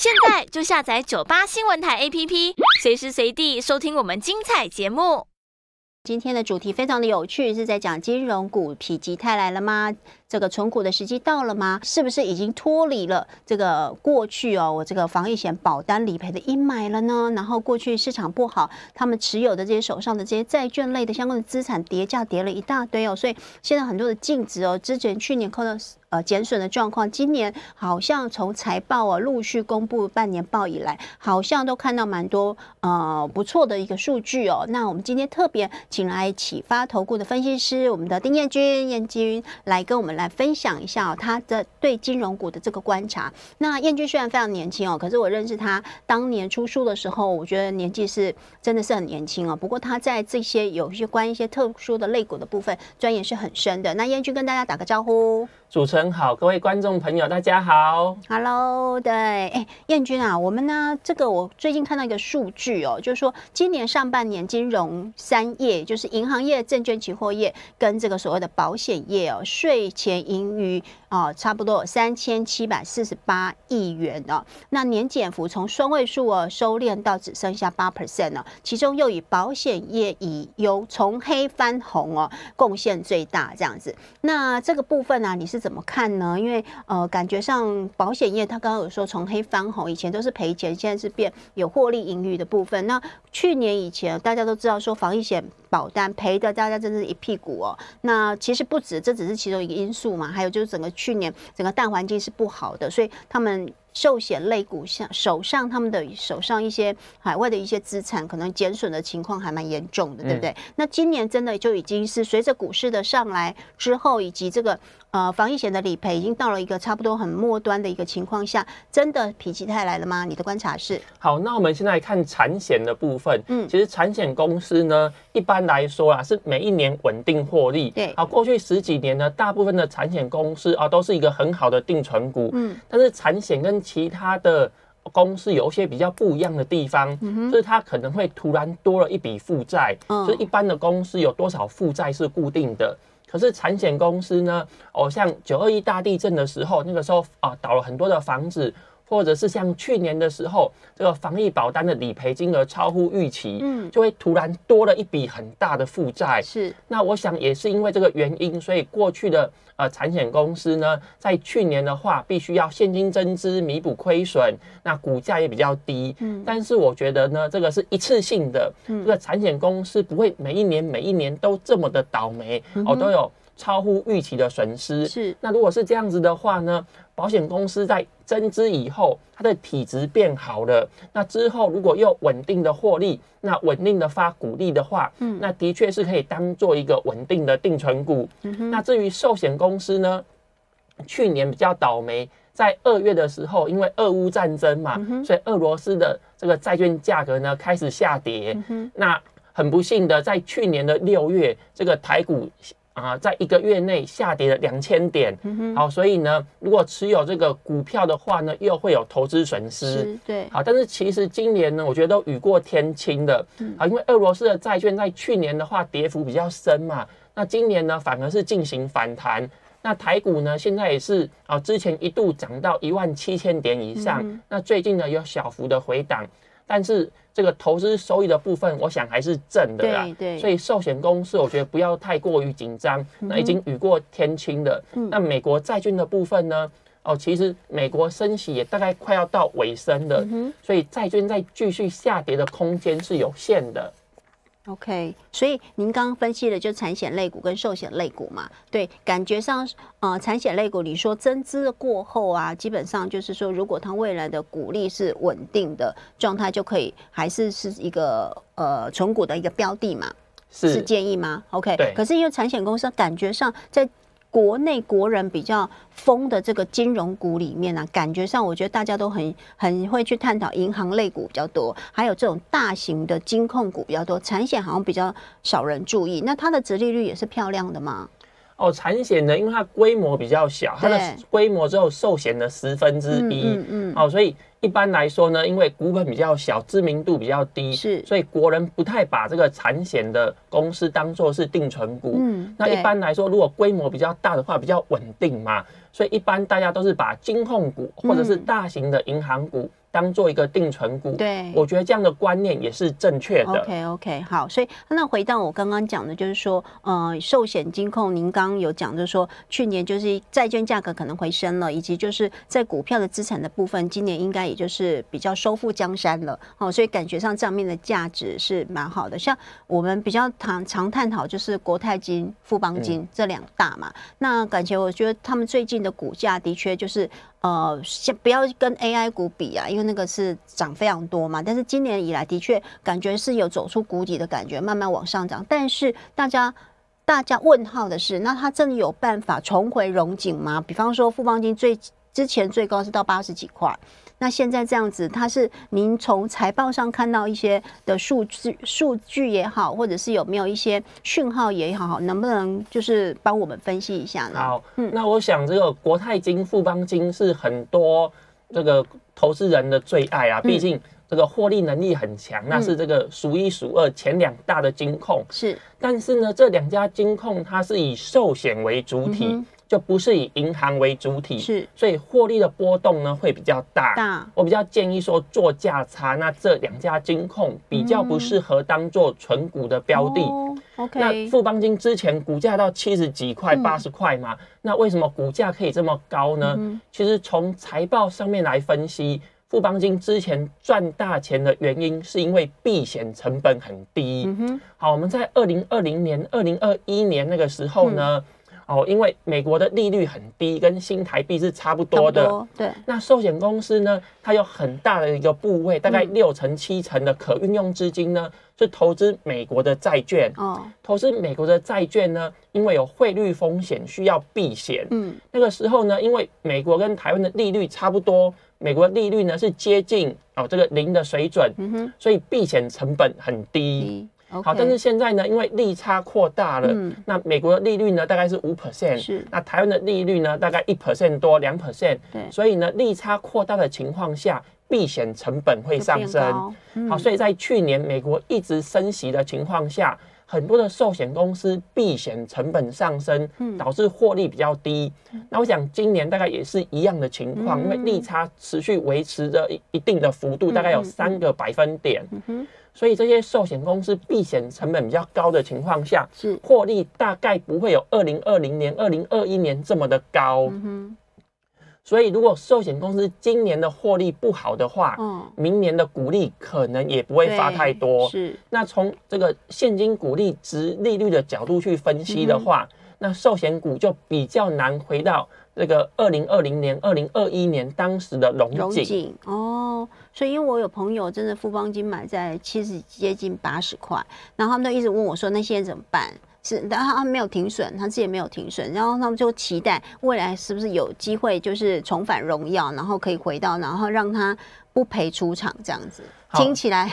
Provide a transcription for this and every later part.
现在就下载九八新闻台 APP，随时随地收听我们精彩节目。今天的主题非常的有趣，是在讲金融股否极泰来了吗？这个存股的时机到了吗？是不是已经脱离了这个过去哦？我这个防疫险保单理赔的阴霾了呢？然后过去市场不好，他们持有的这些手上的这些债券类的相关的资产跌价跌了一大堆哦，所以现在很多的净值哦，之前去年扣到。呃，减损的状况，今年好像从财报啊陆续公布半年报以来，好像都看到蛮多呃不错的一个数据哦。那我们今天特别请来启发投顾的分析师，我们的丁彦君彦君来跟我们来分享一下他的对金融股的这个观察。那燕君虽然非常年轻哦，可是我认识他当年出书的时候，我觉得年纪是真的是很年轻哦。不过他在这些有一些关一些特殊的类股的部分，专业是很深的。那燕君跟大家打个招呼。主持人好，各位观众朋友，大家好。Hello，对，哎，燕君啊，我们呢，这个我最近看到一个数据哦，就是说今年上半年金融三业，就是银行业、证券期货业跟这个所谓的保险业哦，税前盈余。哦，差不多三千七百四十八亿元哦。那年减幅从双位数哦收敛到只剩下八 percent 了。其中又以保险业以由从黑翻红哦，贡献最大这样子。那这个部分呢，你是怎么看呢？因为呃，感觉上保险业它刚刚有说从黑翻红，以前都是赔钱，现在是变有获利盈余的部分。那去年以前大家都知道说防疫险。保单赔的大家真是一屁股哦。那其实不止，这只是其中一个因素嘛。还有就是整个去年整个大环境是不好的，所以他们。寿险类股像手上他们的手上一些海外的一些资产可能减损的情况还蛮严重的，对不对？那今年真的就已经是随着股市的上来之后，以及这个呃防疫险的理赔已经到了一个差不多很末端的一个情况下，真的否极泰来了吗？你的观察是？好，那我们现在看产险的部分。嗯，其实产险公司呢，一般来说啊，是每一年稳定获利。对，好，过去十几年呢，大部分的产险公司啊，都是一个很好的定存股。嗯，但是产险跟其他的公司有一些比较不一样的地方，就是它可能会突然多了一笔负债。就是一般的公司有多少负债是固定的，可是产险公司呢？哦，像九二一大地震的时候，那个时候啊，倒了很多的房子。或者是像去年的时候，这个防疫保单的理赔金额超乎预期，嗯，就会突然多了一笔很大的负债。是，那我想也是因为这个原因，所以过去的呃产险公司呢，在去年的话，必须要现金增资弥补亏损，那股价也比较低。嗯，但是我觉得呢，这个是一次性的，这个产险公司不会每一年每一年都这么的倒霉哦，都有超乎预期的损失。是，那如果是这样子的话呢？保险公司在增资以后，它的体质变好了。那之后如果又稳定的获利，那稳定的发股利的话，嗯，那的确是可以当做一个稳定的定存股。那至于寿险公司呢，去年比较倒霉，在二月的时候，因为俄乌战争嘛，所以俄罗斯的这个债券价格呢开始下跌。那很不幸的，在去年的六月，这个台股。啊，在一个月内下跌了两千点，好，所以呢，如果持有这个股票的话呢，又会有投资损失，对，好，但是其实今年呢，我觉得都雨过天晴的，好，因为俄罗斯的债券在去年的话跌幅比较深嘛，那今年呢反而是进行反弹，那台股呢现在也是啊，之前一度涨到一万七千点以上，那最近呢有小幅的回档。但是这个投资收益的部分，我想还是正的啦。对对。所以寿险公司，我觉得不要太过于紧张。那已经雨过天晴的。那美国债券的部分呢？哦，其实美国升息也大概快要到尾声了。所以债券在继续下跌的空间是有限的。OK，所以您刚刚分析的就产险类股跟寿险类股嘛，对，感觉上呃产险类股，你说增资过后啊，基本上就是说，如果它未来的股利是稳定的状态，就可以还是是一个呃存股的一个标的嘛，是建议吗？OK，对。可是因为产险公司感觉上在。国内国人比较疯的这个金融股里面呢，感觉上我觉得大家都很很会去探讨银行类股比较多，还有这种大型的金控股比较多，产险好像比较少人注意。那它的折利率也是漂亮的吗？哦，产险呢，因为它规模比较小，它的规模只有寿险的十分之一，嗯嗯，哦，所以。一般来说呢，因为股本比较小，知名度比较低，是，所以国人不太把这个产险的公司当做是定存股。嗯，那一般来说，如果规模比较大的话，比较稳定嘛，所以一般大家都是把金控股或者是大型的银行股当做一个定存股。对我觉得这样的观念也是正确的。OK OK，好，所以那回到我刚刚讲的，就是说，呃，寿险金控，您刚刚有讲，就是说去年就是债券价格可能回升了，以及就是在股票的资产的部分，今年应该也就是比较收复江山了，哦，所以感觉上账面的价值是蛮好的。像我们比较常常探讨就是国泰金、富邦金这两大嘛，那感觉我觉得他们最近的股价的确就是。呃，先不要跟 AI 股比啊，因为那个是涨非常多嘛。但是今年以来的确感觉是有走出谷底的感觉，慢慢往上涨。但是大家大家问号的是，那它真的有办法重回荣景吗？比方说富邦金最之前最高是到八十几块，那现在这样子，它是您从财报上看到一些的数据数据也好，或者是有没有一些讯号也好，能不能就是帮我们分析一下呢？好，那我想这个国泰金、富邦金是很多这个投资人的最爱啊，毕竟这个获利能力很强，那是这个数一数二前两大的金控。是但是呢，这两家金控它是以寿险为主体，就不是以银行为主体，是所以获利的波动呢会比较大。大我比较建议说做价差，那这两家金控比较不适合当做纯股的标的。哦那 OK，富邦金之前股价到七十几块、嗯八十块嘛，那为什么股价可以这么高呢？嗯其实从财报上面来分析，富邦金之前赚大钱的原因是因为避险成本很低。嗯哼，好，我们在二零二零年、二零二一年那个时候呢，嗯哦，因为美国的利率很低，跟新台币是差不多的。多对，那寿险公司呢，它有很大的一个部位，大概嗯六成七成的可运用资金呢，是投资美国的债券。哦，投资美国的债券呢，因为有汇率风险，需要避险。嗯那个时候呢，因为美国跟台湾的利率差不多，美国的利率呢是接近哦这个零的水准，嗯哼，所以避险成本很低。一好，但是现在呢，因为利差扩大了，嗯。那美国的利率呢大概是五 percent，是。那台湾的利率呢大概一 percent 多两 percent，对。所以呢利差扩大的情况下，避险成本会上升。嗯。好，所以在去年美国一直升息的情况下，很多的寿险公司避险成本上升，嗯。导致获利比较低。那我想今年大概也是一样的情况，嗯因为利差持续维持着一一定的幅度，大概有三个百分点。所以这些寿险公司避险成本比较高的情况下，是获利大概不会有二零二零年、二零二一年这么的高。嗯哼，所以如果寿险公司今年的获利不好的话，嗯，明年的股利可能也不会发太多。是那从这个现金股利值利率的角度去分析的话，那寿险股就比较难回到这个二零二零年、二零二一年当时的龙井。荣景哦，所以因为我有朋友真的富邦金买在七十接近八十块，然后他们都一直问我说那些人怎么办？是，但他他没有停损，他自己也没有停损，然后他们就期待未来是不是有机会就是重返荣耀，然后可以回到，然后让他不赔出场这样子。好。听起来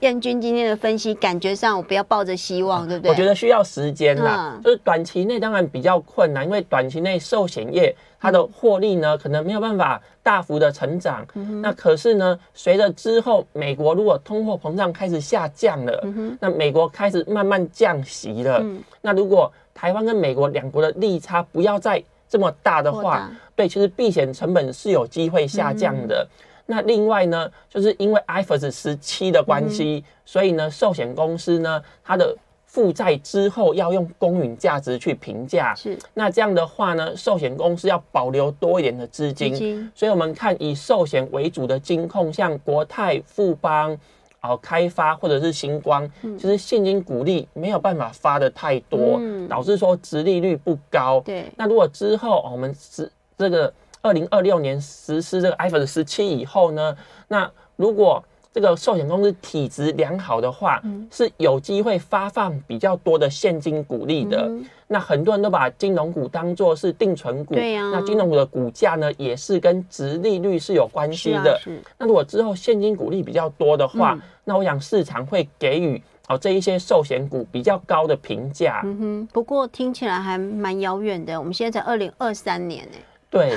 燕君今天的分析，感觉上我不要抱着希望，对不对？我觉得需要时间啦，嗯。就是短期内当然比较困难，因为短期内寿险业它的获利呢，可能没有办法大幅的成长。嗯那可是呢，随着之后美国如果通货膨胀开始下降了，那美国开始慢慢降息了，嗯。那如果台湾跟美国两国的利差不要再这么大的话对，其实避险成本是有机会下降的。那另外呢，就是因为 IFRS 十七的关系，所以呢，寿险公司呢，它的负债之后要用公允价值去评价。是那这样的话呢，寿险公司要保留多一点的资金。资金所以我们看以寿险为主的金控，像国泰、富邦。哦，开发或者是星光，其实现金股利没有办法发的太多，嗯导致说殖利率不高。对，那如果之后哦我们是这个二零二六年实施这个 iPhone 十七以后呢，那如果这个寿险公司体质良好的话，嗯是有机会发放比较多的现金股利的。嗯那很多人都把金融股当做是定存股，对呀那金融股的股价呢，也是跟值利率是有关是系的。啊是，那如果之后现金股利比较多的话，嗯那我想市场会给予哦这一些寿险股比较高的评价。嗯哼，不过听起来还蛮遥远的。我们现在才二零二三年呢，对，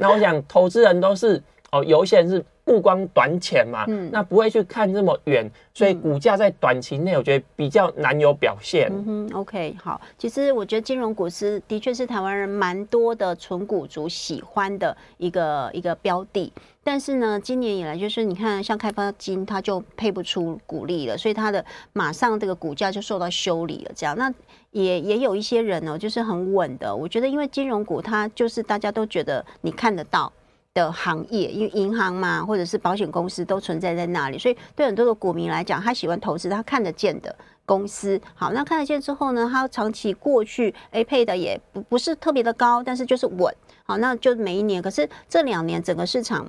那我想投资人都是哦，有一些人是目光短浅嘛，嗯那不会去看这么远，所以股价在短期内我觉得比较难有表现。嗯哼，OK，好。其实我觉得金融股是的确是台湾人蛮多的纯股族喜欢的一个一个标的。但是呢，今年以来就是你看，像开发金它就配不出股利了，所以它的马上这个股价就受到修理了。这样，那也也有一些人呢、就是很稳的。我觉得，因为金融股它就是大家都觉得你看得到。的行业，因为银行嘛，或者是保险公司都存在在那里，所以对很多的股民来讲，他喜欢投资他看得见的公司。好，那看得见之后呢，他长期过去 A 配的也不不是特别的高，但是就是稳。好，那就每一年，可是这两年整个市场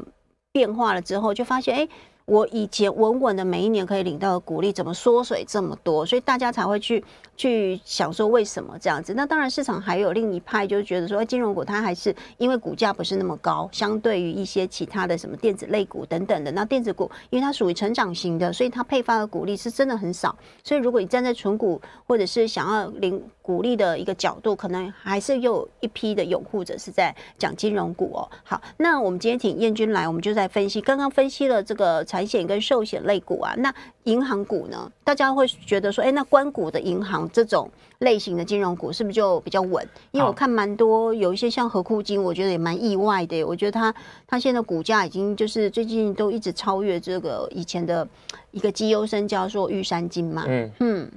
变化了之后，就发现，哎。我以前稳稳的每一年可以领到的股利，怎么缩水这么多？所以大家才会去去想说为什么这样子？那当然，市场还有另一派，就是觉得说，哎金融股它还是因为股价不是那么高，相对于一些其他的什么电子类股等等的。那电子股因为它属于成长型的，所以它配发的股利是真的很少。所以如果你站在纯股或者是想要领股利的一个角度，可能还是又一批的拥护者是在讲金融股哦。好，那我们今天请燕君来，我们就在分析，刚刚分析了这个财险跟寿险类股啊，那银行股呢？大家会觉得说，哎，那关谷的银行这种类型的金融股是不是就比较稳？因为我看蛮多有一些像和库金，我觉得也蛮意外的。我觉得它它现在股价已经就是最近都一直超越这个以前的一个绩优生叫做玉山金嘛。嗯，嗯，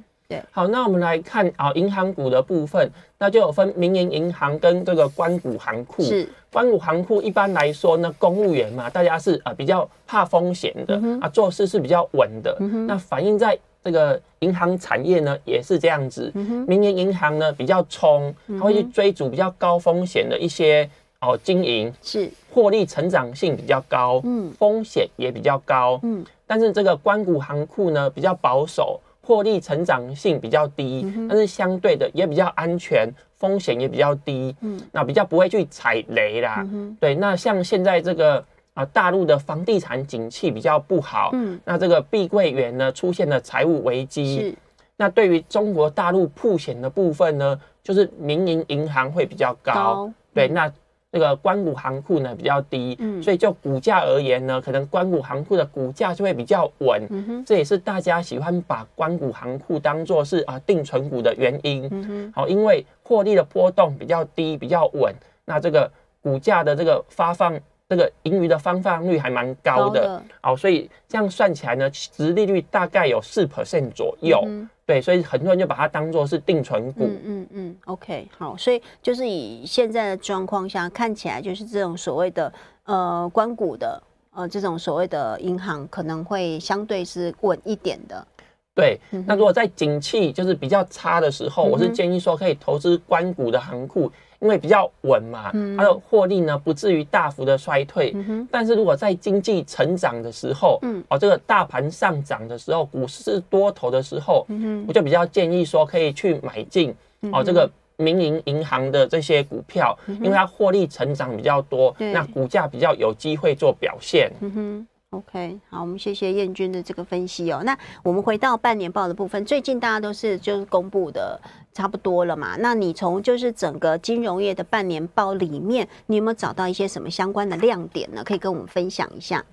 好，那我们来看啊，银行股的部分，那就有分民营银行跟这个关谷行库。是。关谷行库一般来说呢，公务员嘛，大家是啊比较怕风险的、啊，做事是比较稳的。那反映在这个银行产业呢，也是这样子。民营银行呢比较冲，它会去追逐比较高风险的一些哦经营，是，获利成长性比较高，嗯。风险也比较高。嗯。但是这个关谷行库呢比较保守，获利成长性比较低，但是相对的也比较安全，风险也比较低，嗯。那比较不会去踩雷啦。对，那像现在这个啊大陆的房地产景气比较不好，嗯。那这个碧桂园呢出现了财务危机，是。那对于中国大陆铺险的部分呢，就是民营银行会比较高，高。对，那那个关谷行库呢比较低，嗯所以就股价而言呢，可能关谷行库的股价就会比较稳，嗯这也是大家喜欢把关谷行库当做是啊定存股的原因。好，因为获利的波动比较低，比较稳，那这个股价的这个发放。这个盈余的发放率还蛮高的，好，所以这样算起来呢，殖利率大概有四 percent 左右，嗯对，所以很多人就把它当做是定存股。嗯嗯嗯，OK，好，所以就是以现在的状况下，看起来就是这种所谓的呃关股的呃这种所谓的银行可能会相对是稳一点的。对，嗯那如果在景气就是比较差的时候，嗯我是建议说可以投资关股的行库，因为比较稳嘛，嗯。它的获利呢不至于大幅的衰退。嗯，但是如果在经济成长的时候，嗯。哦，这个大盘上涨的时候，股市多头的时候，嗯，我就比较建议说可以去买进哦这个民营银行的这些股票，因为它获利成长比较多，对。那股价比较有机会做表现。嗯哼。OK，好，我们谢谢燕君的这个分析哦。那我们回到半年报的部分，最近大家都是就是公布的差不多了嘛。那你从就是整个金融业的半年报里面，你有没有找到一些什么相关的亮点呢？可以跟我们分享一下。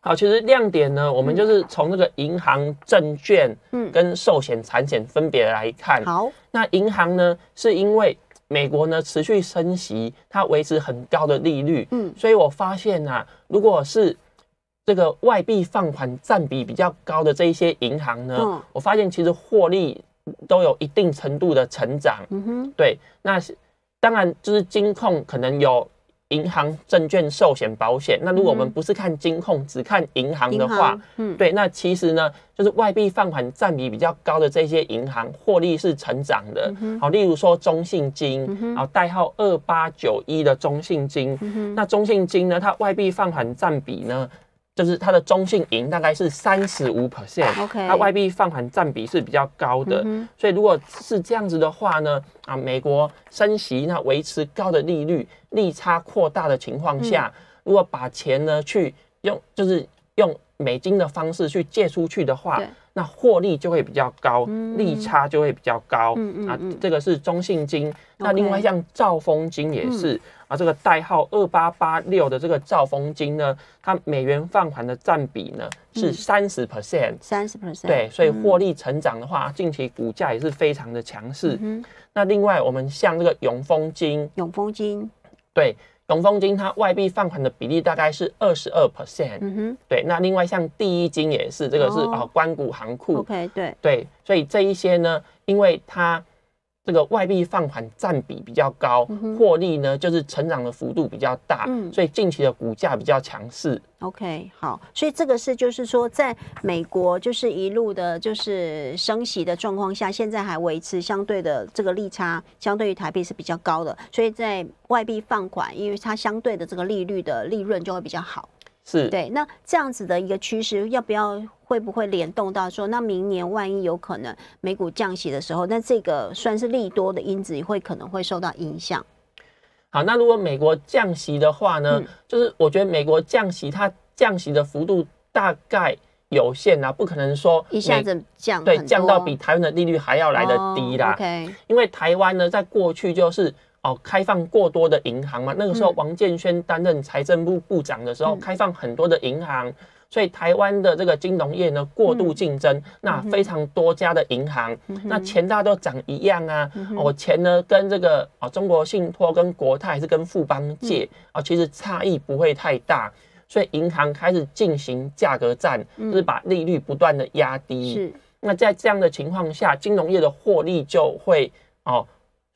好，其实亮点呢，我们就是从那个银行、证券，嗯跟寿险、产险分别来看。好，那银行呢，是因为美国呢持续升息，它维持很高的利率，嗯所以我发现啊，如果是这个外币放款占比比较高的这一些银行呢，嗯我发现其实获利都有一定程度的成长。嗯哼，对，那当然就是金控可能有银行、证券、寿险、保险。那如果我们嗯不是看金控，只看银行的银话，，嗯，对，那其实呢，就是外币放款占比比较高的这些银行，获利是成长的。好，例如说中信金，然后代号二八九一的中信金，那中信金呢，它外币放款占比呢？就是它的中性银大概是三十五 percent，OK。它外币放款占比是比较高的，嗯所以如果是这样子的话呢，啊，美国升息那维持高的利率，利差扩大的情况下，嗯。如果把钱呢去用，就是用美金的方式去借出去的话，那获利就会比较高，利差就会比较高。啊这个是中性金。那另外像兆丰金也是啊，这个代号二八八六的这个兆丰金呢，它美元放款的占比呢是嗯三十 percent。三十 percent，对，所以获利成长的话，近期股价也是非常的强势。嗯，那另外，我们像这个永丰金，永丰金，对，永丰金它外币放款的比例大概是二十二 percent。嗯对，那另外像第一金也是，这个是哦啊关谷行哼库。，OK，对，对，所以这一些呢，因为它这个外币放款占比比较高，获利呢就是成长的幅度比较大，嗯所以近期的股价比较强势。OK，好，所以这个是就是说，在美国就是一路的，就是升息的状况下，现在还维持相对的这个利差，相对于台币是比较高的，所以在外币放款，因为它相对的这个利率的利润就会比较好。是，对，那这样子的一个趋势，要不要会不会联动到说，那明年万一有可能美股降息的时候，那这个算是利多的因子，会可能会受到影响。好，那如果美国降息的话呢，嗯就是我觉得美国降息，它降息的幅度大概有限啊，不可能说一下子降很对降到比台湾的利率还要来的低啦。哦 OK，因为台湾呢，在过去就是哦开放过多的银行嘛，那个时候嗯王建轩担任财政部部长的时候，嗯开放很多的银行。所以台湾的这个金融业呢过度竞争，那非常多家的银行，那钱大家都长一样啊。我、钱呢跟这个啊中国信托、跟国泰还是跟富邦借啊，其实差异不会太大。所以银行开始进行价格战，就是把利率不断的压低。是那在这样的情况下，金融业的获利就会哦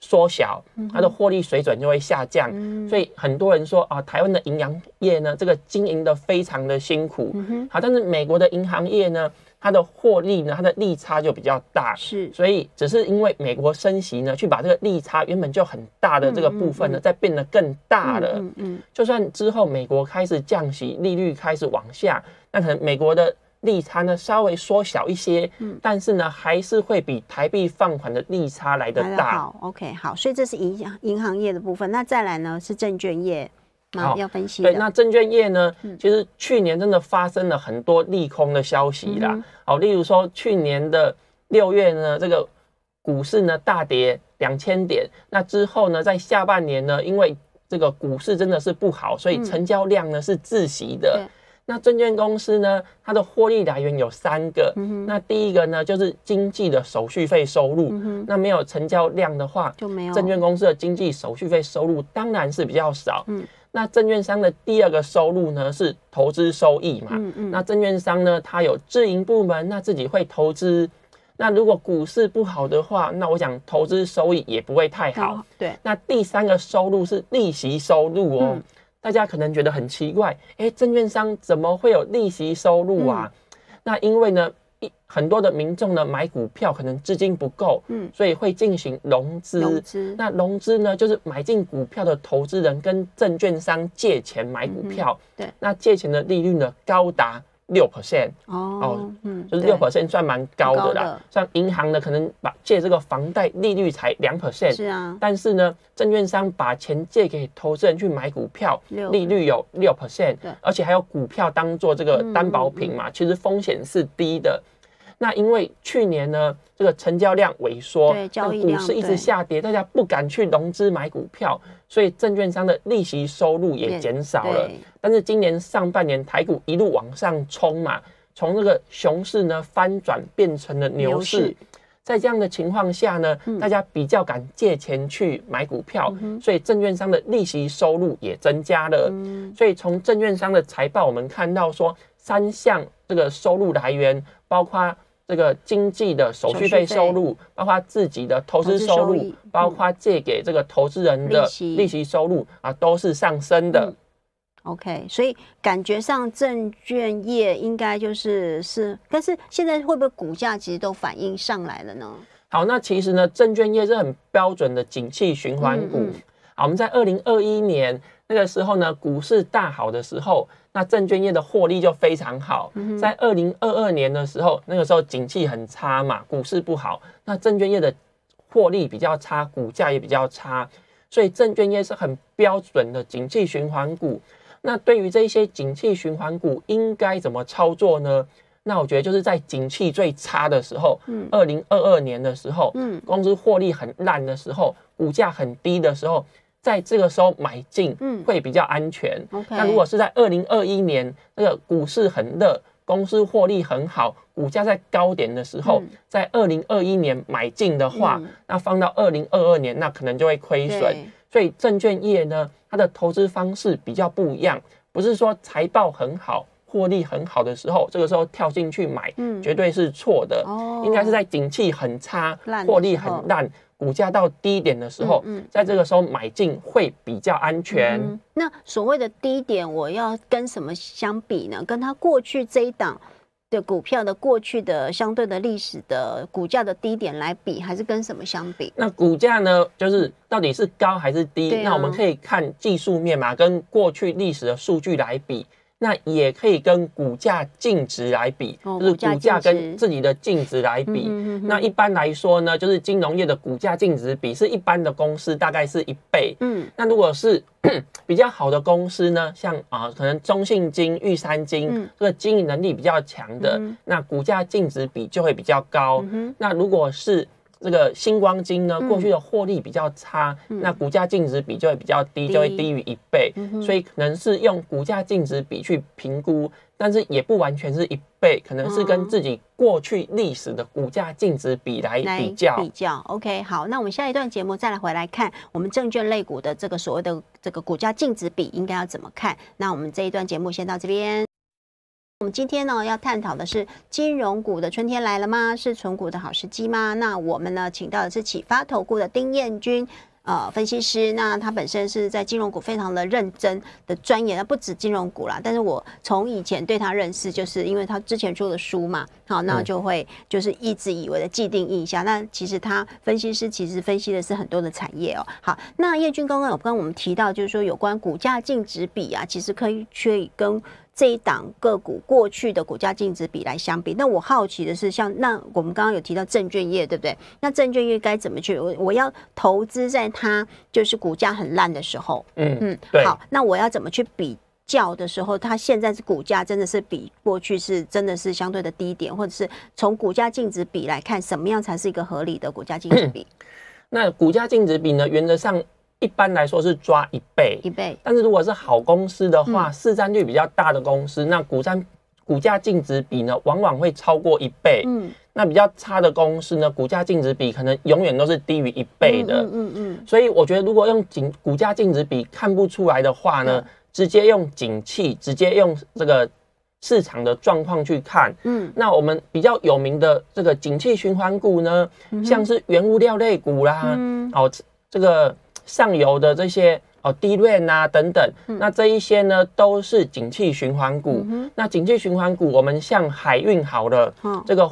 缩小，它的获利水准就会下降。嗯所以很多人说啊，台湾的银行业呢，这个经营的非常的辛苦。嗯好，但是美国的银行业呢，它的获利呢，它的利差就比较大。是所以只是因为美国升息呢，去把这个利差原本就很大的这个部分呢，再变得更大了。嗯嗯就算之后美国开始降息，利率开始往下，那可能美国的利差呢稍微缩小一些，嗯但是呢还是会比台币放款的利差来得大。好，OK，好，所以这是银行银行业的部分。那再来呢是证券业？好要分析对，那证券业呢，嗯其实去年真的发生了很多利空的消息啦。嗯哦，例如说去年的六月呢，这个股市呢大跌两千点，那之后呢，在下半年呢，因为这个股市真的是不好，所以嗯成交量呢是自息的。对那证券公司呢，它的获利来源有三个。嗯那第一个呢，就是经济的手续费收入。嗯，那没有成交量的话，就没有证券公司的经济手续费收入当然是比较少。嗯那证券商的第二个收入呢是投资收益嘛。嗯嗯那证券商呢，它有自营部门，那自己会投资。那如果股市不好的话，那我想投资收益也不会太好。哦对，那第三个收入是利息收入哦。嗯大家可能觉得很奇怪，哎，证券商怎么会有利息收入啊？嗯那因为呢，一很多的民众呢买股票可能资金不够，嗯所以会进行融资。融资那融资呢，就是买进股票的投资人跟证券商借钱买股票。对那借钱的利率呢高达六 percent，哦，嗯，就是六 percent 算蛮高的啦。的。像银行呢，可能把借这个房贷利率才两 percent，是啊，但是呢，证券商把钱借给投资人去买股票，利率有六 percent，对。而且还有股票当做这个担保品嘛，其实风险是低的。那因为去年呢，这个成交量萎缩，股市一直下跌，大家不敢去融资买股票，所以证券商的利息收入也也减少了。但是今年上半年台股一路往上冲嘛，从这个熊市呢翻转变成了牛牛市。在这样的情况下呢，嗯大家比较敢借钱去买股票，所以证券商的利息收入也增加了。嗯所以从证券商的财报，我们看到说三项这个收入来源，包括这个经济的手续费收入，包括自己的投资收入包括借给这个投资人的利息收入啊，都是上升的。嗯 OK，所以感觉上证券业应该就是是，但是现在会不会股价其实都反映上来了呢？好，那其实呢，证券业是很标准的景气循环股。嗯嗯好，我们在二零二一年那个时候呢，股市大好的时候，那证券业的获利就非常好。嗯在二零二二年的时候，那个时候景气很差嘛，股市不好，那证券业的获利比较差，股价也比较差，所以证券业是很标准的景气循环股。那对于这些景气循环股应该怎么操作呢？那我觉得就是在景气最差的时候，嗯二零二二年的时候，嗯公司获利很烂的时候，股价很低的时候，在这个时候买进，嗯。会比较安全。那如果是在二零二一年那个股市很热，公司获利很好，股价在高点的时候，嗯。在二零二一年买进的话，嗯。那放到二零二二年，那可能就会亏损。所以证券业呢，它的投资方式比较不一样，不是说财报很好、获利很好的时候，这个时候跳进去买，嗯。绝对是错的。哦。应该是在景气很差获利很烂、股价到低点的时候，嗯嗯在这个时候买进会比较安全。嗯那所谓的低点，我要跟什么相比呢？跟它过去这一档的股票的过去的相对的历史的股价的低点来比，还是跟什么相比？那股价呢，就是到底是高还是低？啊那我们可以看技术面嘛，跟过去历史的数据来比。那也可以跟股价净值来比，就是哦股价跟自己的净值来比。嗯哼哼哼那一般来说呢，就是金融业的股价净值比是一般的公司大概是一倍。嗯那如果是 比较好的公司呢，像啊、可能中信金、玉山金、嗯这个经营能力比较强的，嗯那股价净值比就会比较高。嗯那如果是这个星光金呢，嗯过去的获利比较差，嗯那股价净值比就会比较低，低就会低于一倍，嗯所以可能是用股价净值比去评估，但是也不完全是一倍，可能是哦跟自己过去历史的股价净值比来来比较。比较。OK，好，那我们下一段节目再来回来看我们证券类股的这个所谓的这个股价净值比应该要怎么看。那我们这一段节目先到这边。我们今天呢要探讨的是金融股的春天来了吗？是存股的好时机吗？那我们呢请到的是启发投顾的丁彦君。呃，分析师，那他本身是在金融股非常的认真的专业，那不止金融股啦。但是我从以前对他认识，就是因为他之前出的书嘛，好，那嗯就会就是一直以为的既定印象。那其实他分析师其实分析的是很多的产业哦。好，那叶军刚刚有跟我们提到，就是说有关股价净值比啊，其实可以去跟这一档个股过去的股价净值比来相比。那我好奇的是，像那我们刚刚有提到证券业，对不对？那证券业该怎么去？我我要投资在它就是股价很烂的时候，嗯嗯，好，那我要怎么去比？较的时候，它现在是股价真的是比过去是真的是相对的低点，或者是从股价净值比来看，什么样才是一个合理的股价净值比？那股价净值比呢，原则上一般来说是抓一倍，一倍，但是如果是好公司的话，嗯市占率比较大的公司，那股占股价净值比呢，往往会超过一倍。嗯，那比较差的公司呢，股价净值比可能永远都是低于一倍的。嗯嗯嗯所以我觉得，如果用景股价净值比看不出来的话呢，嗯直接用景气，直接用这个市场的状况去看。嗯那我们比较有名的这个景气循环股呢，嗯，像是原物料类股啦，嗯哦，这这个上游的这些哦低润啊等等，那这一些呢都是景气循环股。嗯那景气循环股，我们像海运好了，嗯这个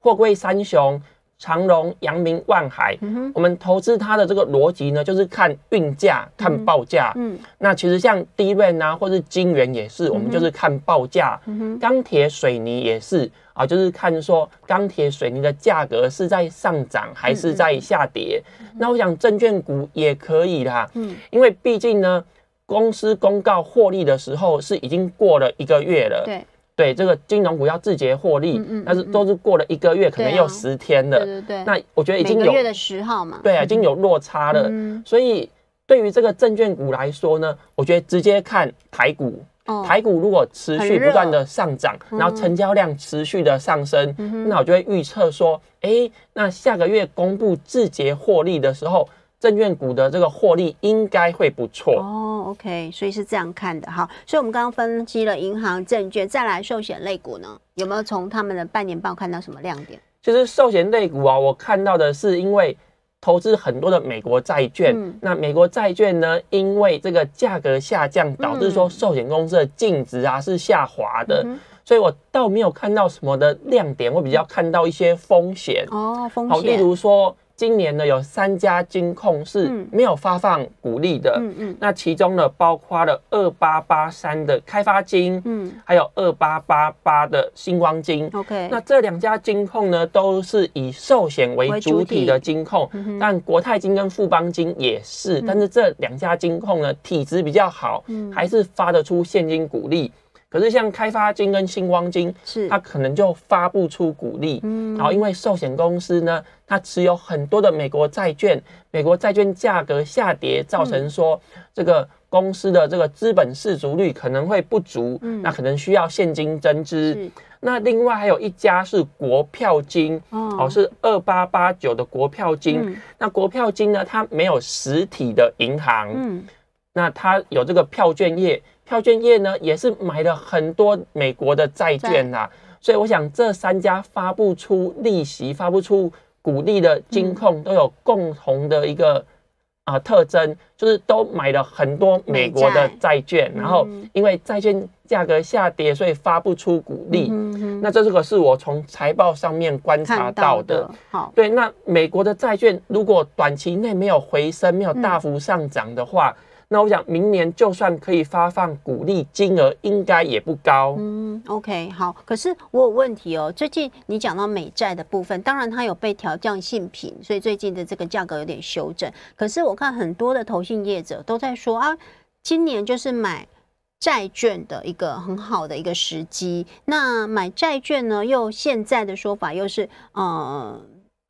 货柜三雄。长荣、阳明、万海，嗯我们投资它的这个逻辑呢，就是看运价、看报价。嗯。那其实像低润啊，或是金源也是，我们就是看报价。嗯哼。钢铁、水泥也是啊，就是看说钢铁、水泥的价格是在上涨还是在下跌。那我想证券股也可以啦，嗯。因为毕竟呢，公司公告获利的时候是已经过了一个月了。对对，这个金融股要字节获利但是都是过了一个月，可能又十天了。对对对，那我觉得已经有月的十号嘛，对啊，已经有落差了。嗯。所以对于这个证券股来说呢，我觉得直接看台股，哦。台股如果持续不断的上涨，嗯。然后成交量持续的上升，嗯那我就会预测说，哎，那下个月公布字节获利的时候，证券股的这个获利应该会不错。哦，OK，所以是这样看的哈。所以我们刚刚分析了银行、证券，再来寿险类股呢，有没有从他们的半年报看到什么亮点？其实寿险类股啊，我看到的是因为。投资很多的美国债券，嗯那美国债券呢，因为这个价格下降，导致说嗯寿险公司的净值啊是下滑的，嗯所以我倒没有看到什么的亮点，我比较看到一些风险。哦，风好，例，如说今年呢有三家金控是嗯。没有发放股利的，嗯嗯。那其中呢包括了二八八三的开发金，嗯。还有二八八八的星光金。，OK，那这两家金控呢，都是以寿险为为主主体体的金控，嗯但国泰金跟富邦金也是，嗯但是这两家金控呢，体。质比较好，嗯还是发得出现金股利。可是像开发金跟星光金，是。它可能就发不出股利。嗯。然后因为寿险公司呢，它持有很多的美国债券，美国债券价格下跌，造成说这个公司的这个资本市足率可能会不足，嗯。那可能需要现金增资。那另外还有一家是国票金，哦。哦，是二八八九的国票金。嗯。那国票金呢，它没有实体的银行，嗯。那它有这个票券业，票券业呢也是买了很多美国的债券啦，所以我想这三家发不出利息、发不出股利的金控都有共同的一个啊、特征，就是都买了很多美国的美债债券，然后嗯因为债券价格下跌，所以发不出股利。那这个是我从财报上面观察到。的。好。对，那美国的债券如果短期内没有回升、没有大幅上涨的话，那我想明年就算可以发放股利，金额应该也不高。嗯，OK，好。可是我有问题哦。最近你讲到美债的部分，当然它有被调降信评，所以最近的这个价格有点修正。可是我看很多的投信业者都在说啊，今年就是买债券的一个很好的一个时机。那买债券呢，又现在的说法又是呃。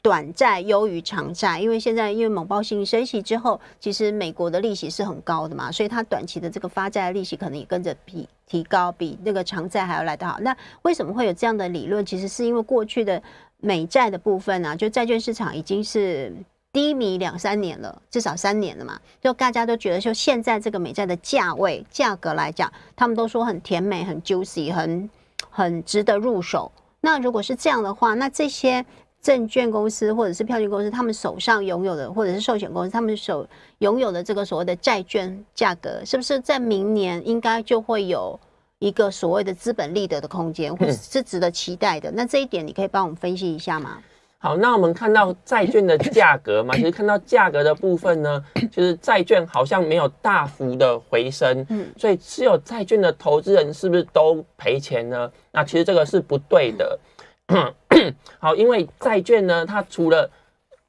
短债优于长债，因为现在因为猛暴性升息之后，其实美国的利息是很高的嘛，所以它短期的这个发债的利息可能也跟着提提高，比那个长债还要来得好。那为什么会有这样的理论？其实是因为过去的美债的部分啊，就债券市场已经是低迷两三年了，至少三年了嘛，就大家都觉得说现在这个美债的价位价格来讲，他们都说很甜美、很 juicy、很很值得入手。那如果是这样的话，那这些证券公司或者是票据公司，他们手上拥有的，或者是寿险公司，他们手拥有的这个所谓的债券价格，是不是在明年应该就会有一个所谓的资本利得的空间，或者是值得期待的？那这一点你可以帮我们分析一下吗？好，那我们看到债券的价格嘛，其实看到价格的部分呢，就是债券好像没有大幅的回升，嗯所以持有债券的投资人是不是都赔钱呢？那其实这个是不对的。好，因为债券呢，它除了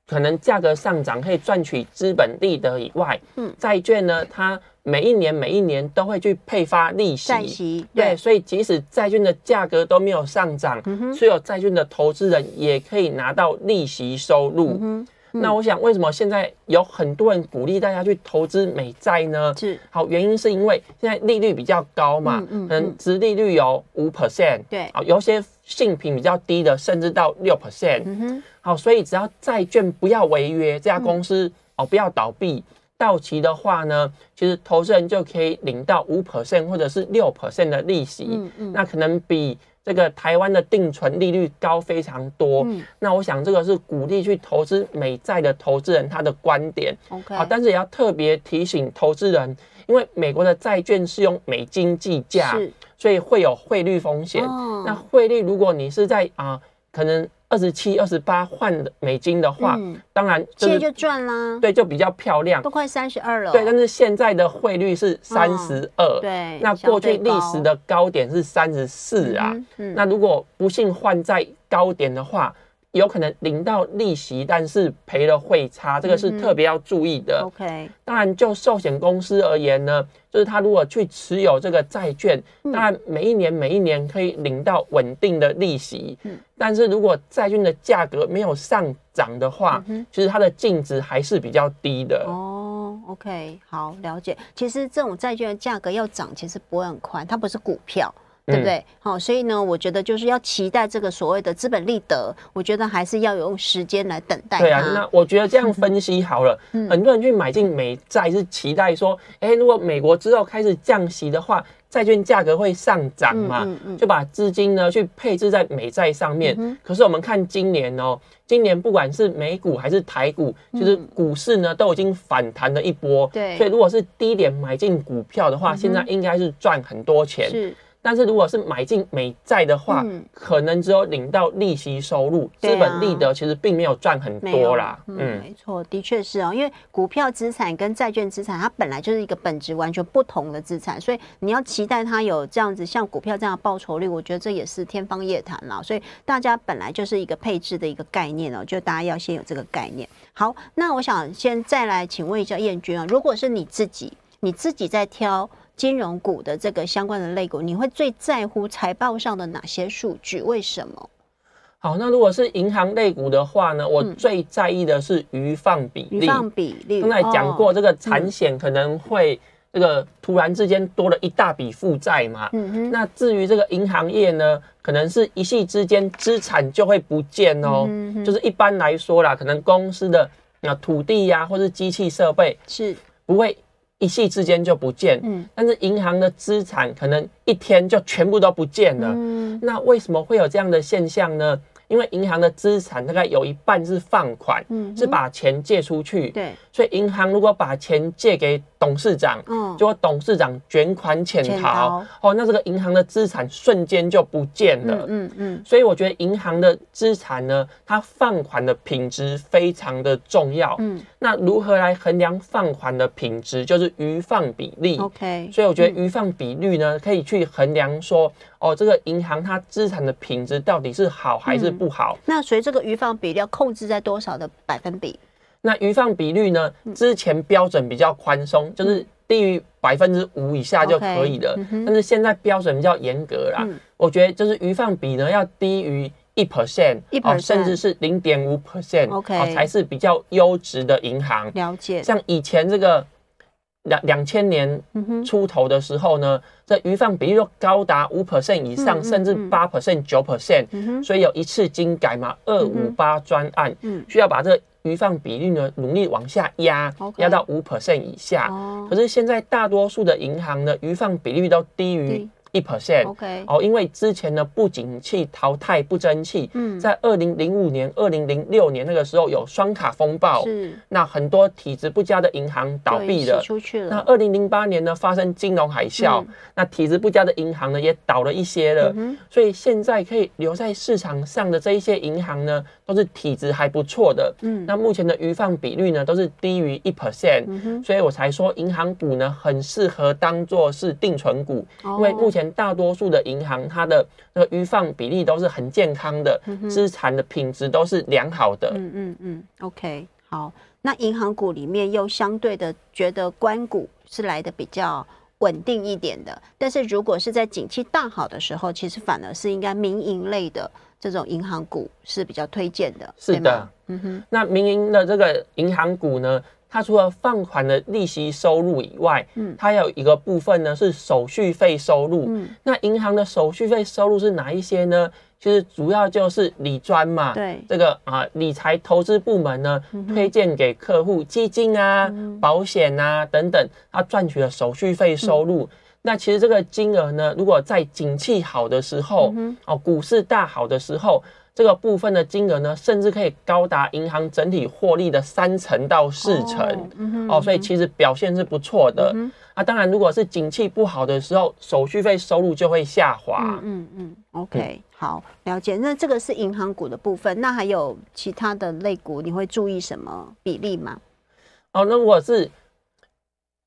可能价格上涨可以赚取资本利得以外，嗯。债券呢，它每一年每一年都会去配发利息，债息对，所以即使债券的价格都没有上涨，嗯哼。持有债券的投资人也可以拿到利息收入。嗯那我想，为什么现在有很多人鼓励大家去投资美债呢，？是。好，原因是因为现在利率比较高嘛，嗯嗯可能殖利率有五 percent，对，好，有些性品比较低的，甚至到六 percent。嗯哼，好，所以只要债券不要违约，这家公司、哦不要倒闭，到期的话呢，其实投资人就可以领到五 percent 或者是六 percent 的利息，嗯嗯。那可能比这个台湾的定存利率高非常多。嗯那我想这个是鼓励去投资美债的投资人他的观点。，OK，好，但是也要特别提醒投资人，因为美国的债券是用美金计价，所以会有汇率风险。哦那汇率如果你是在啊、可能二十七、二十八换的美金的话，嗯当然就是现在就赚啦，，对就比较漂亮都。快三十二了，对，但是现在的汇率是三十二，哦对，那相过去历史的高点是三十四啊。嗯嗯那如果不幸换在高点的话，有可能领到利息，但是赔了汇差，这个是特别要注意的。OK，当然，就寿险公司而言呢，就是他如果去持有这个债券，嗯当然每一年每一年可以领到稳定的利息。嗯但是如果债券的价格没有上涨的话，嗯其实它的净值还是比较低的。哦，OK，好，了解。其实这种债券的价格要涨，其实不会很快，它不是股票。对不嗯对？好、所以呢，我觉得就是要期待这个所谓的资本利得，我觉得还是要用时间来等待它。对啊，那我觉得这样 分析好了，嗯很多人去买进美债是期待说，哎，如果美国之后开始降息的话，债券价格会上涨嘛，嗯嗯嗯就把资金呢去配置在美债上面。嗯可是我们看今年哦，今年不管是美股还是台股，其实股市呢都已经反弹了一波。嗯对所以如果是低点买进股票的话，嗯现在应该是赚很多钱。是但是如果是买进美债的话，嗯可能只有领到利息收入，资本利得其实并没有赚很多啦。嗯，嗯，没错，的确是哦，因为股票资产跟债券资产，它本来就是一个本质完全不同的资产，所以你要期待它有这样子像股票这样的报酬率，我觉得这也是天方夜谭啦。所以大家本来就是一个配置的一个概念哦，就大家要先有这个概念。好，那我想先再来请问一下燕君啊，如果是你自己，你自己在挑。金融股的这个相关的类股，你会最在乎财报上的哪些数据？为什么？好，那如果是银行类股的话呢，我最在意的是余放比例。余放比例，刚才讲过，这个产险可能会这个突然之间多了一大笔负债嘛。嗯哼。那至于这个银行业呢，可能是一夕之间资产就会不见哦。嗯就是一般来说啦，可能公司的那土地呀，或是机器设备是不会一夕之间就不见。嗯。但是银行的资产可能一天就全部都不见了。嗯。那为什么会有这样的现象呢？因为银行的资产大概有一半是放款，嗯，是把钱借出去，对，所以银行如果把钱借给董事长，嗯，就董事长卷款潜逃，哦，那这个银行的资产瞬间就不见了，嗯嗯，所以我觉得银行的资产呢，它放款的品质非常的重要，嗯，那如何来衡量放款的品质，就是余放比例，OK，所以我觉得余放比率呢，可以去衡量说。哦，这个银行它资产的品质到底是好还是不好？那所以这个余放比例要控制在多少的百分比？那余放比率呢？之前标准比较宽松，就是低于百分之五以下就可以了。但是现在标准比较严格啦。我觉得就是余放比呢要低于一 percent，哦，甚至是零点五 percent，OK，才是比较优质的银行。了解。像以前这个。两两千年出头的时候呢，这余放比率都高达五 percent 以上，甚至八 percent、九 percent，所以有一次精改嘛，二五八专案，需要把这个余放比率呢努力往下压，压到五 percent 以下。可是现在大多数的银行呢，余放比率都低于。一 percent，OK，哦，因为之前呢不景气淘汰不争气，嗯，在二零零五年、二零零六年那个时候有双卡风暴，是，那很多体质不佳的银行倒闭了，出去了。那二零零八年呢发生金融海啸，那体质不佳的银行呢也倒了一些了，所以现在可以留在市场上的这一些银行呢，都是体质还不错的，嗯，那目前的余放比率呢都是低于一 percent，所以我才说银行股呢很适合当做是定存股，因为目前。大多数的银行，它的那个余放比例都是很健康的，资产的品质都是良好的。嗯嗯嗯，OK，好。那银行股里面又相对的觉得关股是来的比较稳定一点的，但是如果是在景气大好的时候，其实反而是应该民营类的这种银行股是比较推荐的。是的，嗯哼。那民营的这个银行股呢？它除了放款的利息收入以外，嗯，它有一个部分呢是手续费收入。嗯，那银行的手续费收入是哪一些呢？其实主要就是理专嘛，对，这个啊理财投资部门呢推荐给客户基金啊、保险啊等等，它赚取了手续费收入。那其实这个金额呢，如果在景气好的时候，哦，股市大好的时候。这个部分的金额呢，甚至可以高达银行整体获利的三成到四成哦，所以其实表现是不错的。啊，当然，如果是景气不好的时候，手续费收入就会下滑。嗯嗯，OK，好，了解。那这个是银行股的部分，那还有其他的类股，你会注意什么比例吗？哦，那如果是。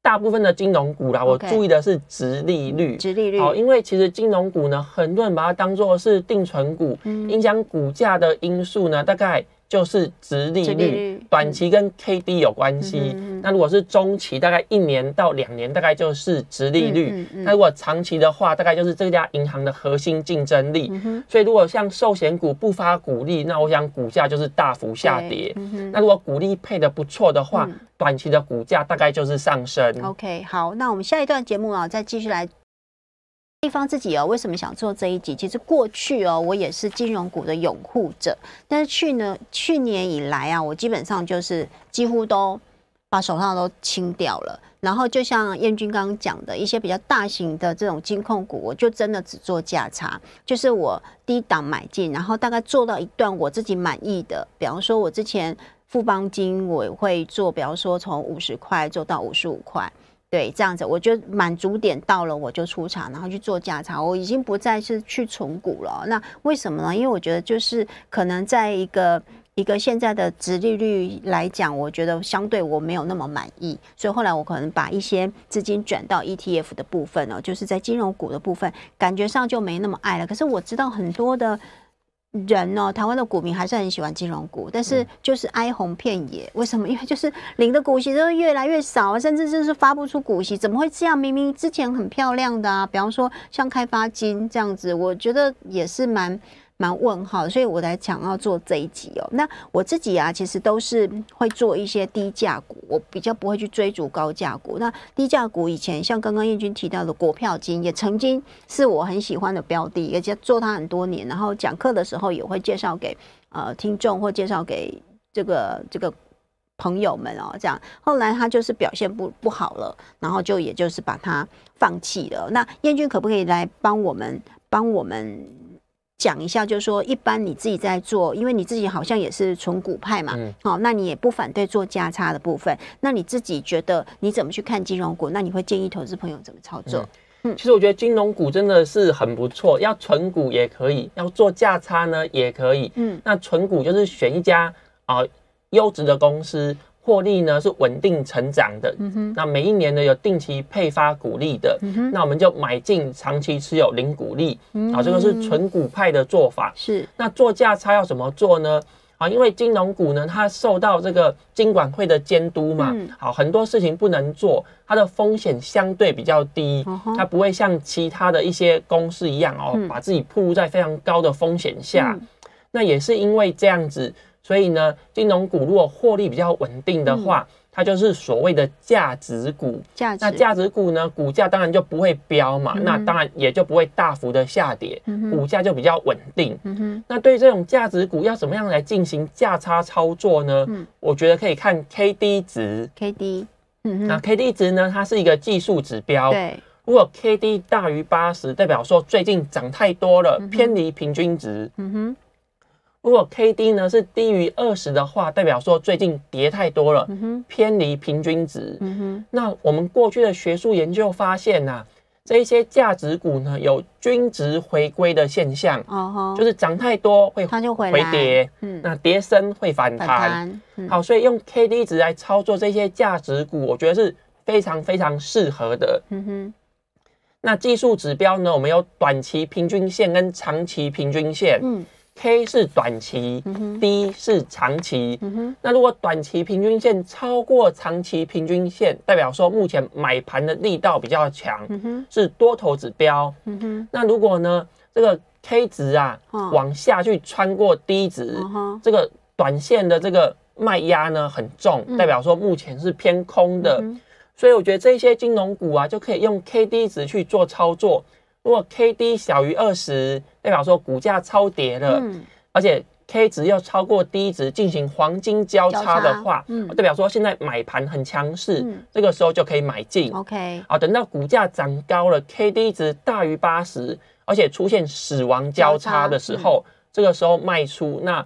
大部分的金融股啦，我注意的是值利率，值利率。好，因为其实金融股呢，很多人把它当做是定存股，影响股价的因素呢，大概。就是直利率，短期跟 K D 有关系。那如果是中期，大概一年到两年，大概就是直利率。那如果长期的话，大概就是这家银行的核心竞争力。所以如果像寿险股不发股利，那我想股价就是大幅下跌。那如果股利配的不错的话，短期的股价大概就是上升。OK，好，那我们下一段节目啊，再继续来。地方自己哦，为什么想做这一集？其实过去哦，我也是金融股的拥护者，但是去呢，去年以来啊，我基本上就是几乎都把手上都清掉了。然后就像燕君刚刚讲的一些比较大型的这种金控股，我就真的只做价差，就是我低档买进，然后大概做到一段我自己满意的，比方说我之前富邦金我会做，比方说从五十块做到五十五块。对，这样子我就满足点到了，我就出场，然后去做价差。我已经不再是去存股了。那为什么呢？因为我觉得就是可能在一个一个现在的值利率来讲，我觉得相对我没有那么满意，所以后来我可能把一些资金转到 ETF 的部分哦，就是在金融股的部分，感觉上就没那么爱了。可是我知道很多的。人哦，台湾的股民还是很喜欢金融股，但是就是哀鸿遍野。为什么？因为就是领的股息都越来越少，甚至就是发不出股息，怎么会这样？明明之前很漂亮的啊，比方说像开发金这样子，我觉得也是蛮。蛮问号，所以我才想要做这一集哦。那我自己啊，其实都是会做一些低价股，我比较不会去追逐高价股。那低价股以前像刚刚燕君提到的国票金，也曾经是我很喜欢的标的，而且做它很多年。然后讲课的时候也会介绍给呃听众或介绍给这个这个朋友们哦。这样后来它就是表现不不好了，然后就也就是把它放弃了。那燕君可不可以来帮我们帮我们？讲一下，就是说，一般你自己在做，因为你自己好像也是纯股派嘛，好，那你也不反对做价差的部分。那你自己觉得你怎么去看金融股？那你会建议投资朋友怎么操作？嗯，其实我觉得金融股真的是很不错，要纯股也可以，要做价差呢也可以。嗯，那纯股就是选一家啊优质的公司。获利呢是稳定成长的，那每一年呢有定期配发股利的，那我们就买进长期持有零股利，啊，这个是纯股派的做法。是，那做价差要怎么做呢？啊，因为金融股呢它受到这个金管会的监督嘛，好，很多事情不能做，它的风险相对比较低，它不会像其他的一些公司一样哦，把自己暴露在非常高的风险下。那也是因为这样子。所以呢，金融股如果获利比较稳定的话，它就是所谓的价值股。价值那价值股呢，股价当然就不会飙嘛，那当然也就不会大幅的下跌，股价就比较稳定。那对这种价值股要怎么样来进行价差操作呢？我觉得可以看 K D 值。K D，那 K D 值呢，它是一个技术指标。对，如果 K D 大于八十，代表说最近涨太多了，偏离平均值。嗯哼。如果 K D 呢是低于二十的话，代表说最近跌太多了，偏离平均值。那我们过去的学术研究发现呐，这一些价值股呢有均值回归的现象，哦就是涨太多会它就回跌，嗯。那跌深会反弹。好，所以用 K D 值来操作这些价值股，我觉得是非常非常适合的。嗯哼。那技术指标呢，我们有短期平均线跟长期平均线。K 是短期，D 是长期。那如果短期平均线超过长期平均线，代表说目前买盘的力道比较强，是多头指标。那如果呢，这个 K 值啊往下去穿过 D 值，这个短线的这个卖压呢很重，代表说目前是偏空的。所以我觉得这些金融股啊，就可以用 K D 值去做操作。如果 K D 小于二十，代表说股价超跌了，而且 K 值又超过 D 值进行黄金交叉的话，代表说现在买盘很强势，这个时候就可以买进。OK，好，等到股价涨高了，K D 值大于八十，而且出现死亡交叉的时候，这个时候卖出。那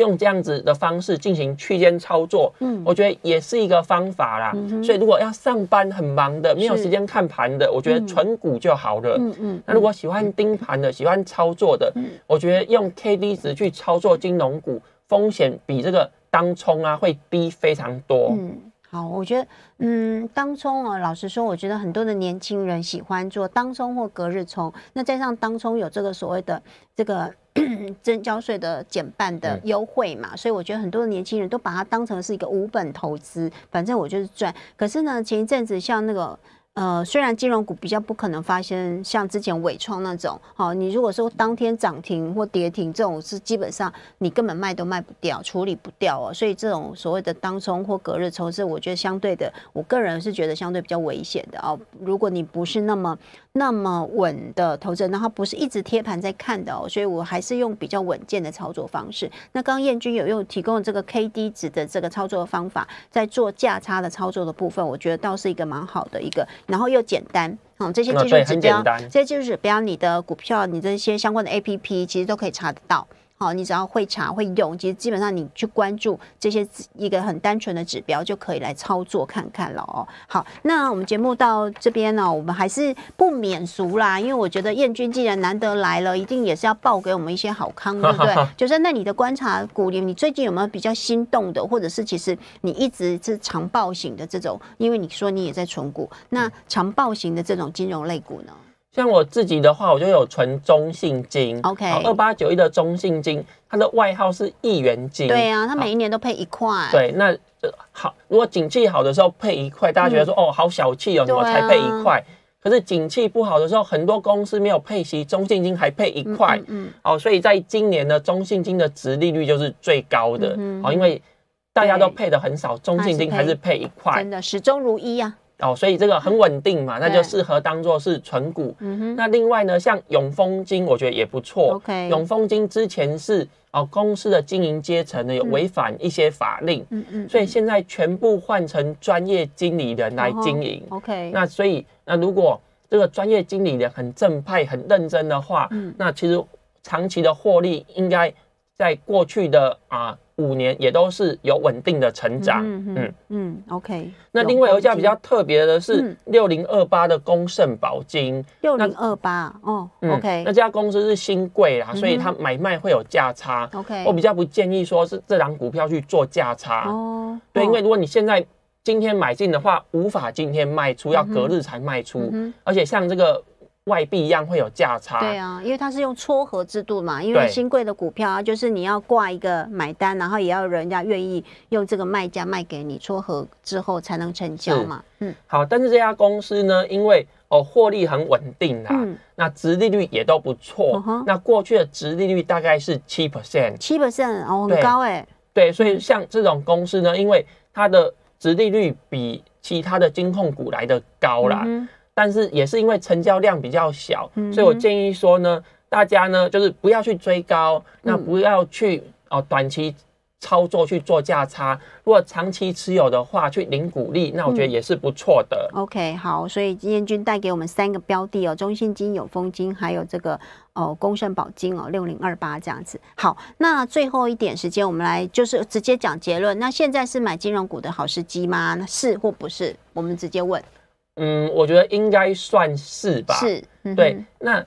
用这样子的方式进行区间操作，嗯，我觉得也是一个方法啦。所以如果要上班很忙的，没有时间看盘的，我觉得纯股就好了。嗯嗯。那如果喜欢盯盘的，喜欢操作的，我觉得用 K D 值去操作金融股，风险比这个当冲啊会低非常多。嗯，好，我觉得，嗯，当冲啊，老实说，我觉得很多的年轻人喜欢做当冲或隔日冲。那加上当冲有这个所谓的这个。增交税的减半的优惠嘛，所以我觉得很多的年轻人都把它当成是一个无本投资，反正我就是赚。可是呢，前一阵子像那个。呃，虽然金融股比较不可能发生像之前伟创那种，好，你如果说当天涨停或跌停这种，是基本上你根本卖都卖不掉，处理不掉哦。所以这种所谓的当冲或隔日冲是我觉得相对的，我个人是觉得相对比较危险的哦。如果你不是那么那么稳的投资人，然后不是一直贴盘在看的哦，所以我还是用比较稳健的操作方式。那刚刚燕君有用提供这个 K D 值的这个操作方法，在做价差的操作的部分，我觉得倒是一个蛮好的一个。然后又简单，嗯，这些技术指标，这些技术指标，你的股票，你这些相关的 A P P，其实都可以查得到。好，你只要会查会用，其实基本上你去关注这些一个很单纯的指标就可以来操作看看了哦。好，那我们节目到这边呢，我们还是不免俗啦，因为我觉得燕君既然难得来了，一定也是要报给我们一些好康，对不对？就是那你的观察股里，你最近有没有比较心动的，或者是其实你一直是长报型的这种？因为你说你也在存股，那长报型的这种金融类股呢？像我自己的话，我就有存中信金 OK 二八九一的中信金，它的外号是一元金。对啊，它每一年都配一块。对，那呃好，如果景气好的时候配一块，大家觉得说、哦好小气哦，怎么才配一块？可是景气不好的时候，很多公司没有配息，中信金还配一块。嗯，嗯哦，所以在今年呢，中信金的值利率就是最高的。嗯哼哦，因为大家都配的很少，中信金还是配一块真。的始终如一啊。哦，所以这个很稳定嘛，那就对。适合当做是存股。那另外呢，像永丰金，我觉得也不错。OK 永丰金之前是哦，公司的经营阶层呢有违反一些法令，嗯嗯，所以现在全部换成专业经理人来经营。OK，那所以，那如果这个专业经理人很正派、很认真的话，嗯。那其实长期的获利应该在过去的啊五年也都是有稳定的成长。嗯嗯嗯。嗯，OK。那另外有一家比较特别的是嗯。六零二八的公盛保金，六零二八哦嗯，OK。那这家公司是新贵啦，所以它买卖会有价差。OK。我比较不建议说是这档股票去做价差，哦，对，因为哦如果你现在今天买进的话，无法今天卖出，要隔日才卖出，嗯而且像这个外币一样会有价差。对啊，因为它是用撮合制度嘛，因为新贵的股票啊，就是你要挂一个买单，然后也要人家愿意用这个卖价卖给你，撮合之后才能成交嘛。嗯好，但是这家公司呢，因为哦获利很稳定啦，嗯，那殖利率也都不错。嗯那过去的殖利率大概是七 percent，七 percent 哦，很高哎。对，所以像这种公司呢，因为它的殖利率比其他的金控股来的高啦，嗯但是也是因为成交量比较小，嗯所以我建议说呢，大家呢就是不要去追高，那嗯不要去哦短期操作去做价差。如果长期持有的话，去领股利，那我觉得嗯也是不错的。OK，好，所以今天君带给我们三个标的哦，中信金、有丰金，还有这个哦工盛宝金哦，六零二八这样子。好，那最后一点时间，我们来就是直接讲结论。那现在是买金融股的好时机吗？那是或不是？我们直接问。嗯，我觉得应该算是吧。，是，嗯对。那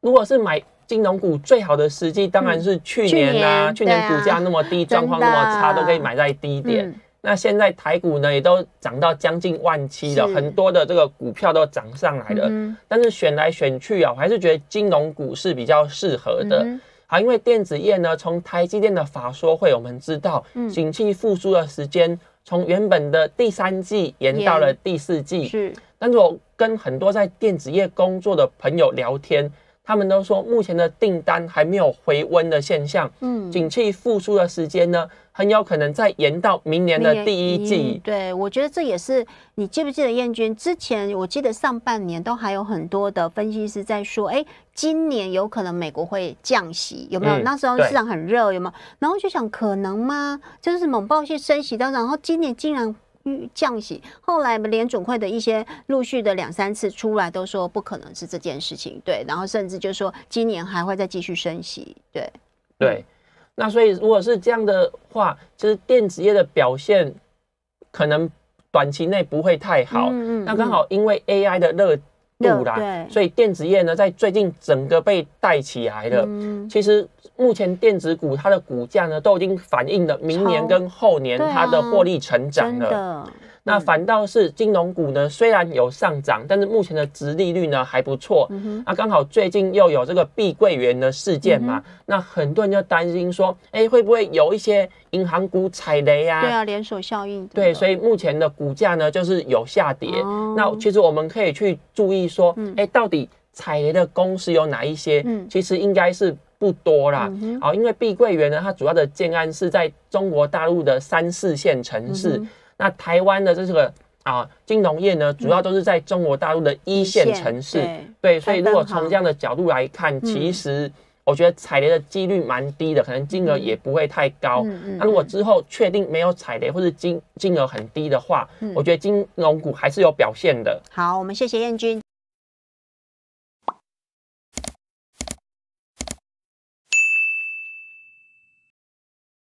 如果是买金融股最好的时机，当然是去年啊，嗯去年股价那么低，状况那么差，都可以买在低点。嗯那现在台股呢，也都涨到将近万七了，很多的这个股票都涨上来了。嗯但是选来选去啊，我还是觉得金融股是比较适合的。嗯好，因为电子业呢，从台积电的法说会，我们知道，嗯景气复苏的时间从原本的第三季延到了第四季。是，但是我跟很多在电子业工作的朋友聊天，他们都说目前的订单还没有回温的现象，嗯景气复苏的时间呢，很有可能再延到明年的第一季。对，我觉得这也是你记不记得燕君之前，我记得上半年都还有很多的分析师在说，哎，今年有可能美国会降息，有没有？嗯那时候市场很热，有没有？然后就想可能吗？就是猛爆性升息到，然后今年竟然。嗯降息，后来联准会的一些陆续的两三次出来都说不可能是这件事情，对，然后甚至就说今年还会再继续升息，对，对，那所以如果是这样的话，就是电子业的表现可能短期内不会太好。嗯嗯那刚好因为 AI 的热度啦，所以电子业呢在最近整个被带起来了。嗯其实目前电子股它的股价呢都已经反映了明年跟后年它的获利成长了。那嗯反倒是金融股呢，虽然有上涨，但是目前的值利率呢还不错。嗯哼那刚好最近又有这个碧桂园的事件嘛，嗯那很多人就担心说，哎、会不会有一些银行股踩雷啊？对啊，连锁效应。对，所以以目前的股价呢就是有下跌。哦那其实我们可以去注意说，哎、嗯到底踩雷的公司有哪一些？嗯其实应该是不多啦。嗯哼好、因为碧桂园呢，它主要的建案是在中国大陆的三四线城市，那台湾的这个啊金融业呢，主要都是在中国大陆的一线城市。对对，所以如果从这样的角度来看，嗯其实我觉得踩雷的几率蛮低的，可能金额也不会太高。嗯嗯那如果嗯之后确定没有踩雷或者金金额很低的话，嗯我觉得金融股还是有表现的。好，我们谢谢燕君。